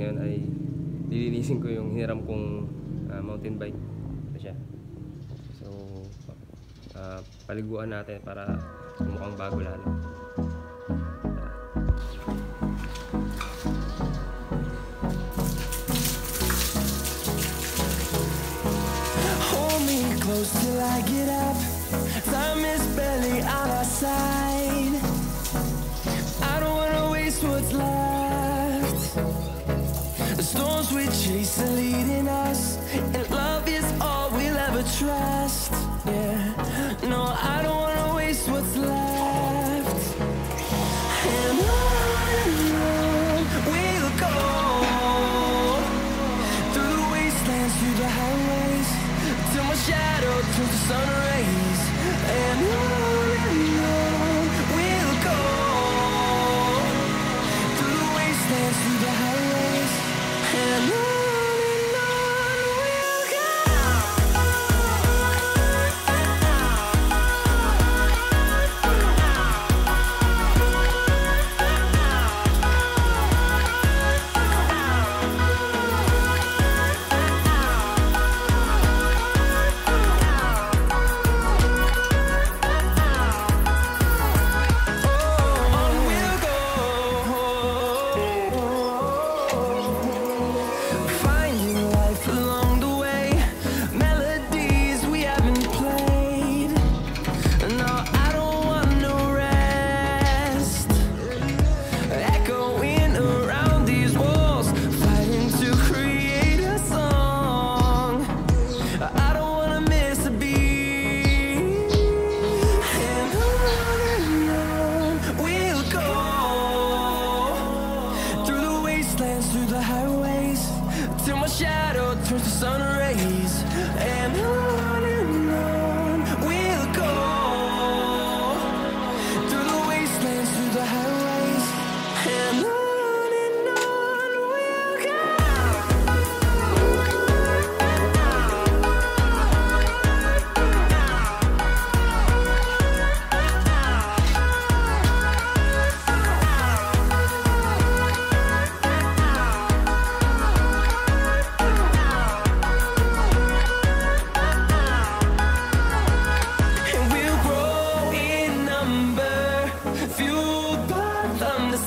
ngayon ay lilinisin ko yung hiniram kong uh, mountain bike. Ito siya. So uh, paliguan natin para mukhang bago lalo. Hold me close till I get up. Time is better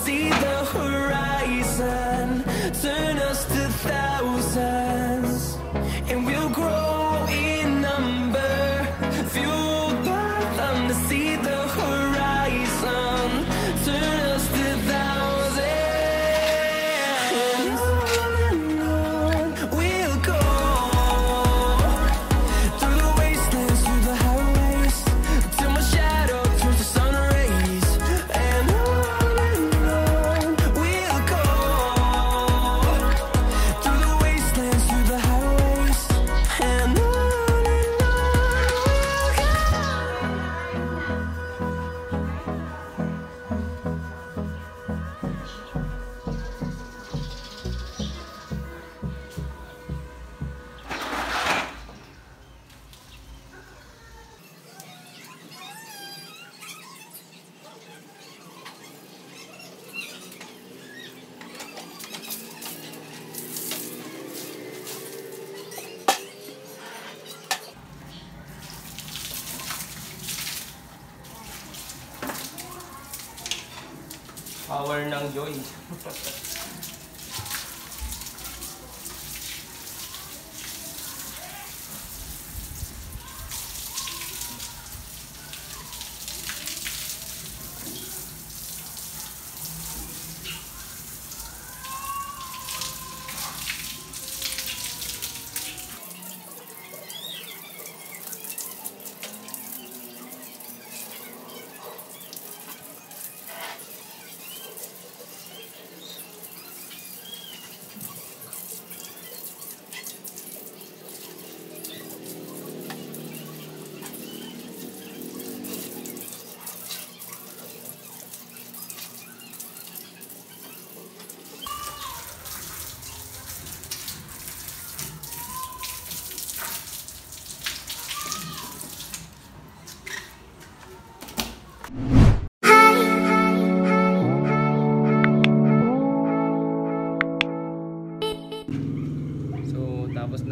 see the Power ng joy.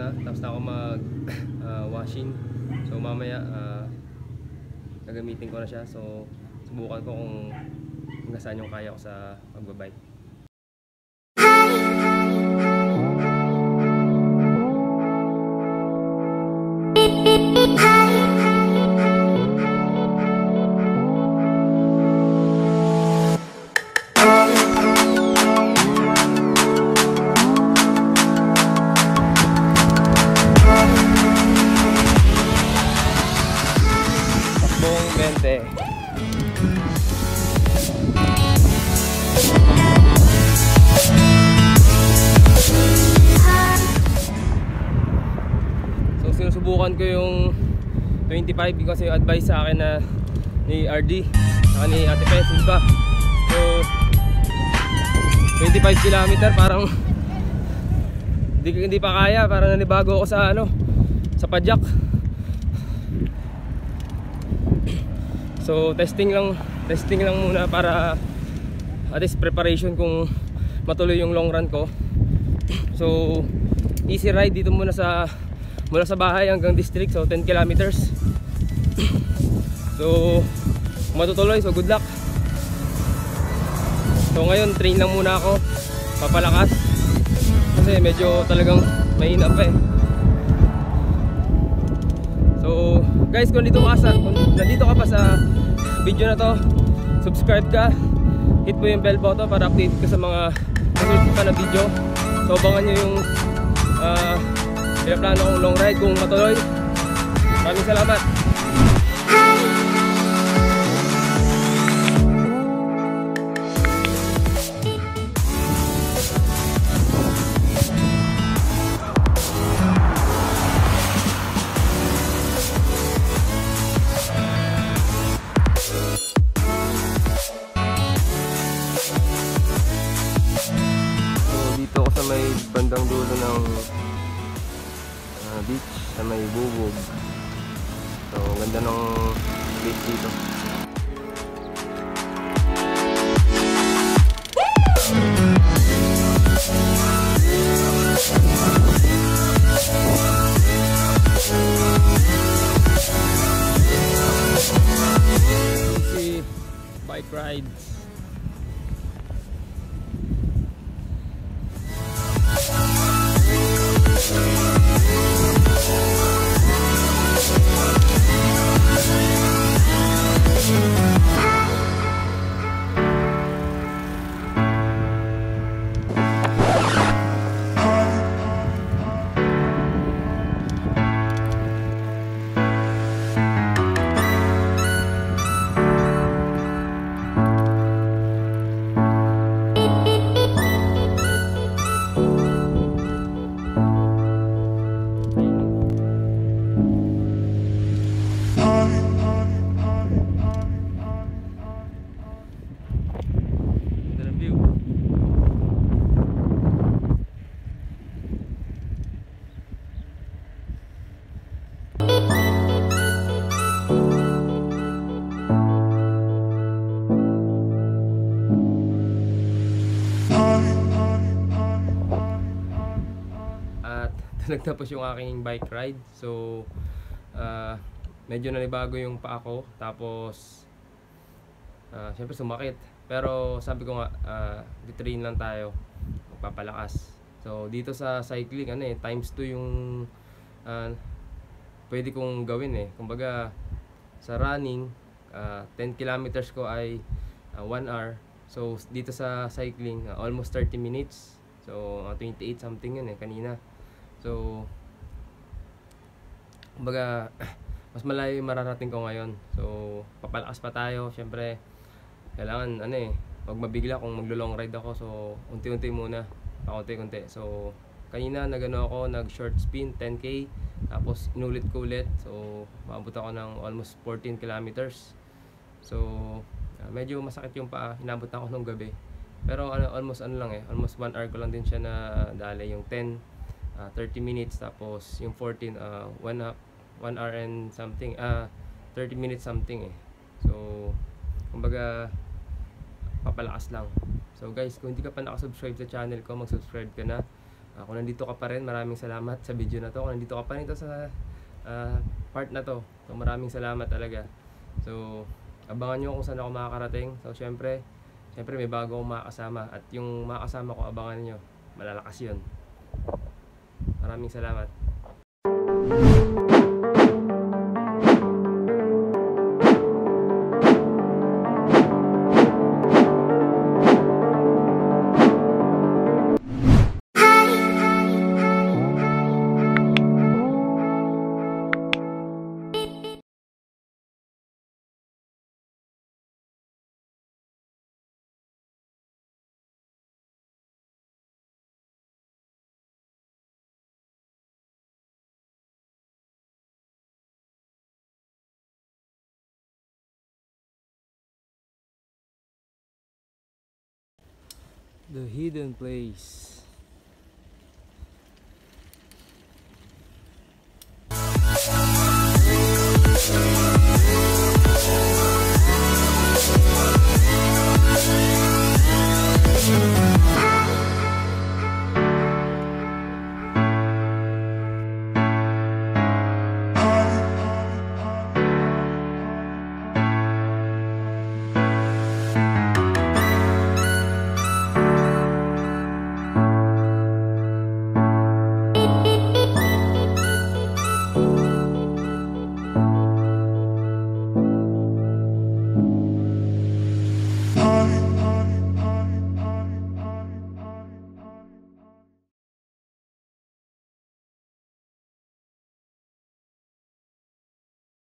na tapos na ako mag uh, washing. So mamaya uh, gagamitin ko na siya. So subukan ko kung hanggang saan yung kaya ko sa pagbabike. Sinusubukan ko yung 25 kasi yung advice sa akin na ni RD saka ni Ate Pe Silva. So 25 kilometer parang hindi, hindi pa kaya parang nanibago ako sa ano sa padyak. So testing lang testing lang muna para at least preparation kung matuloy yung long run ko. So easy ride dito muna sa mula sa bahay hanggang district so 10 kilometers. So matutuloy so good luck. So ngayon train lang muna ako papalakas kasi medyo talagang mahina pa eh. So guys kung dito ka sa kung nandito ka pa sa video na to subscribe ka hit mo yung bell button para update ka sa mga susunod pa na video so abangan nyo yung uh, pinaplano kong long ride kung matuloy. Maraming salamat. Bandang dulo ng ah, beach, sa may bubog. So, ganda ng beach dito. Easy bike rides. Nagtapos yung aking bike ride. So, ah, medyo nanibago yung paa ko. Tapos, Ah, syempre sumakit. Pero sabi ko nga, uh, train lang tayo. Magpapalakas. So, dito sa cycling, ano eh, times 2 yung ah, pwede kong gawin eh. Kumbaga, sa running, ah, 10 kilometers ko ay 1 hour. So, dito sa cycling, ah, almost 30 minutes. So, ah, 28 something yun eh, kanina. So, kumbaga, mas malayo yung mararating ko ngayon. So, papalakas pa tayo. Syempre, kailangan ano eh, wag mabigla kung maglo-long ride ako. So, unti-unti muna, pakunti-kunti. So, kanina nagano ako, nag short spin 10k, tapos inulit ko ulit. So, maabot ako ng almost 14 kilometers. So, ah, medyo masakit yung paa, inabot ako nung gabi. Pero ano, almost ano lang eh, almost 1 hour ko lang din siya na dali yung 10 ah, 30 minutes tapos yung 14 uh, 1 1 hour and something ah 30 minutes something eh. So, kumbaga papalakas lang. So guys, kung hindi ka pa nakasubscribe sa channel ko, mag-subscribe ka na. Ah, kung nandito ka pa rin, maraming salamat sa video na to. Kung nandito ka pa rin ito sa ah, part na to, so maraming salamat talaga. So, abangan nyo kung saan ako makakarating. So, syempre, syempre may bago akong makakasama. At yung makakasama ko, abangan nyo. Malalakas yun. Maraming salamat. The Hidden Place.